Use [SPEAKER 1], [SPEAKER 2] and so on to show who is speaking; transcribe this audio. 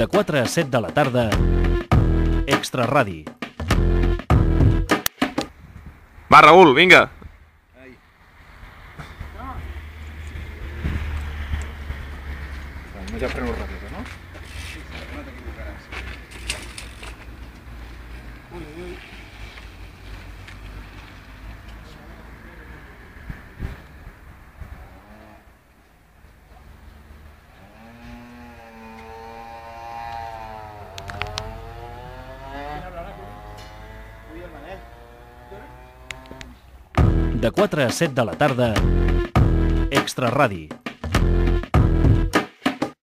[SPEAKER 1] De 4 a 7 de la tarda, Extra Radi.
[SPEAKER 2] Va, Raúl, vinga.
[SPEAKER 3] No ja freno ràpid, no?
[SPEAKER 1] De 4 a 7 de la tarda, Extra Radi.